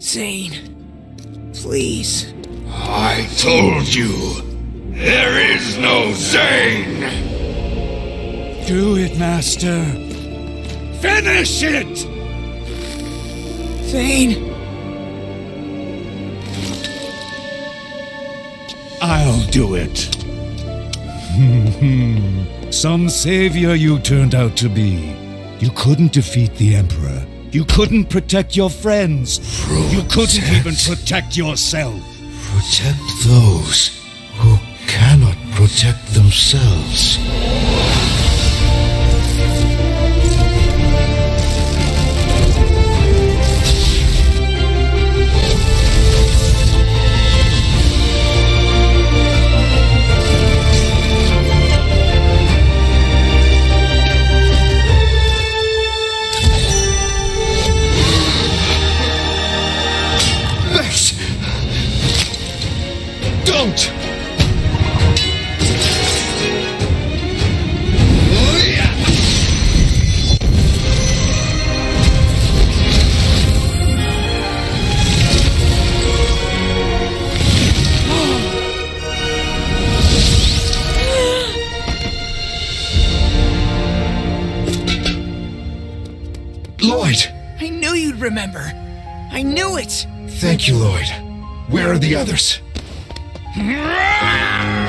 Zane, please. I told you, there is no Zane! Do it, Master. Finish it! Zane! I'll do it. Some savior you turned out to be. You couldn't defeat the Emperor. You couldn't protect your friends. You couldn't even protect yourself. Protect those who cannot protect themselves. Don't! Lloyd! I knew you'd remember. I knew it! Thank you, Lloyd. Where are the others? Yeah!